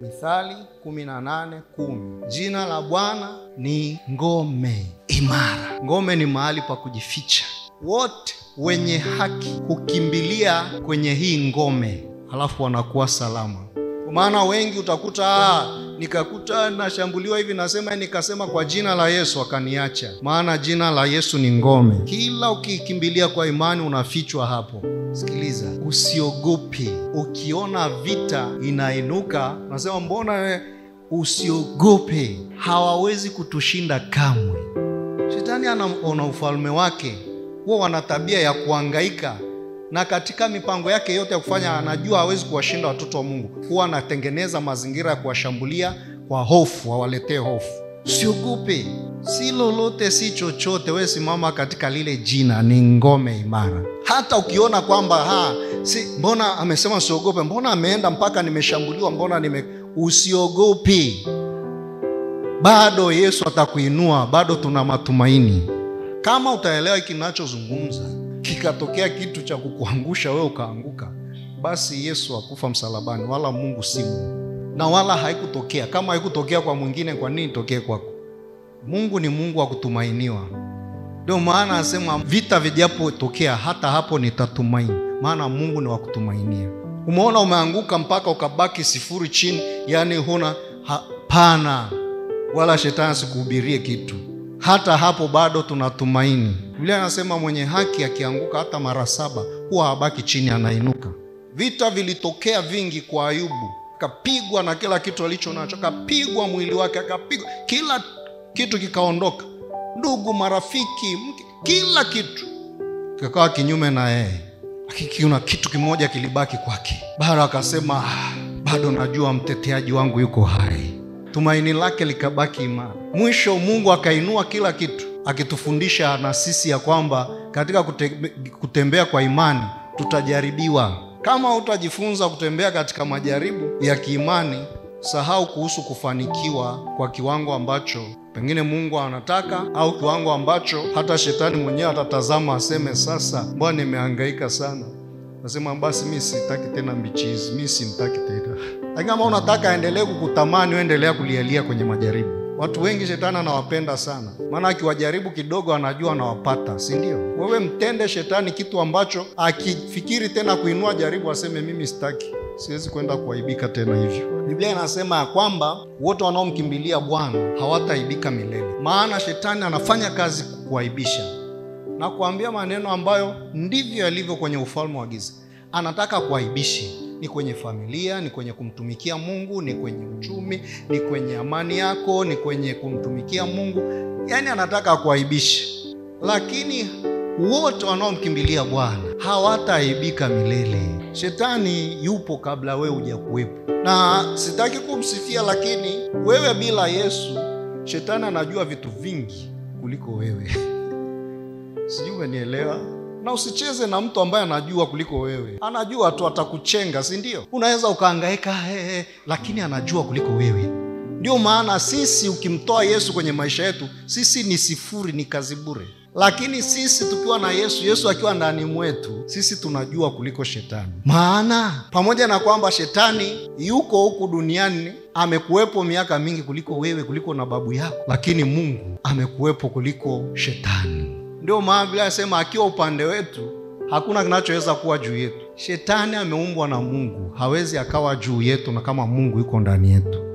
Mithali 18:10. Jina la Bwana ni ngome imara. Ngome ni mahali pa kujificha. Wote wenye haki hukimbilia kwenye hii ngome, halafu wanakuwa salama. Kwa maana wengi utakuta ah, nikakuta nashambuliwa hivi, nasema nikasema kwa jina la Yesu akaniacha. Maana jina la Yesu ni ngome. Kila ukikimbilia kwa imani unafichwa hapo. Sikiliza, usiogope. Ukiona vita inainuka, unasema mbona? Usiogope, hawawezi kutushinda kamwe. Shetani anaona ufalme wake, huwa wana tabia ya kuangaika na katika mipango yake yote ya kufanya, anajua hawezi kuwashinda watoto wa Mungu. Huwa anatengeneza mazingira ya kuwashambulia kwa hofu, awaletee hofu. Usiogope, si lolote, si chochote. Wewe simama katika lile jina, ni ngome imara. Hata ukiona kwamba ha, si mbona amesema siogope, mbona ameenda mpaka nimeshambuliwa, mbona nime, usiogopi. bado Yesu atakuinua, bado tuna matumaini. Kama utaelewa hiki ninachozungumza kikatokea kitu cha kukuangusha wewe ukaanguka, basi Yesu akufa msalabani, wala Mungu simu na wala haikutokea. Kama haikutokea kwa mwingine, kwa nini itokee kwako? Mungu ni Mungu wa kutumainiwa. Ndio maana anasema vita vijapotokea, hata hapo nitatumaini, maana Mungu ni wa kutumainia. Umeona umeanguka mpaka ukabaki sifuri chini, yaani huna hapana, wala shetani asikuhubirie kitu hata hapo bado tunatumaini. Biblia anasema mwenye haki akianguka hata mara saba huwa habaki chini, anainuka. Vita vilitokea vingi kwa Ayubu, akapigwa na kila kitu alicho nacho, akapigwa mwili wake, akapigwa kila kitu kikaondoka, ndugu, marafiki, kila kitu kikakaa kinyume na yeye, lakini kuna kitu kimoja kilibaki kwake. Bara akasema ah, bado najua mteteaji wangu yuko hai tumaini lake likabaki imara. Mwisho Mungu akainua kila kitu, akitufundisha na sisi ya kwamba katika kute, kutembea kwa imani tutajaribiwa. Kama utajifunza kutembea katika majaribu ya kiimani, sahau kuhusu kufanikiwa kwa kiwango ambacho pengine Mungu anataka au kiwango ambacho hata shetani mwenyewe atatazama aseme, sasa mbona nimehangaika sana, nasema basi mi sitaki tena mbichi hizi, mi simtaki tena lakini kama unataka aendelee kukutamani, uendelea kulialia kwenye majaribu. Watu wengi shetani anawapenda sana, maana akiwajaribu kidogo anajua anawapata, si ndio? Wewe mtende shetani kitu ambacho akifikiri tena kuinua jaribu aseme mimi sitaki, siwezi kwenda kuaibika tena hivyo. Biblia inasema ya kwamba wote wanaomkimbilia Bwana hawataaibika milele, maana shetani anafanya kazi kukuaibisha na kuambia maneno ambayo ndivyo yalivyo kwenye ufalme wa giza. Anataka kuaibishe ni kwenye familia, ni kwenye kumtumikia Mungu, ni kwenye uchumi, ni kwenye amani yako, ni kwenye kumtumikia Mungu. Yaani anataka kuaibisha, lakini wote wanaomkimbilia Bwana hawataaibika milele. Shetani yupo kabla wewe hujakuwepo, na sitaki kumsifia, lakini wewe bila Yesu, shetani anajua vitu vingi kuliko wewe. Sijui umenielewa? na usicheze na mtu ambaye anajua kuliko wewe. Anajua tu atakuchenga, si ndio? Unaweza ukaangaika hey, hey. lakini anajua kuliko wewe. Ndio maana sisi, ukimtoa Yesu kwenye maisha yetu, sisi ni sifuri, ni kazi bure. Lakini sisi tukiwa na Yesu, Yesu akiwa ndani mwetu, sisi tunajua kuliko shetani. Maana pamoja na kwamba shetani yuko huku duniani, amekuwepo miaka mingi kuliko wewe, kuliko na babu yako, lakini Mungu amekuwepo kuliko shetani. Ndio maana Biblia inasema akiwa upande wetu hakuna kinachoweza kuwa juu yetu. Shetani ameumbwa na Mungu, hawezi akawa juu yetu, na kama Mungu yuko ndani yetu.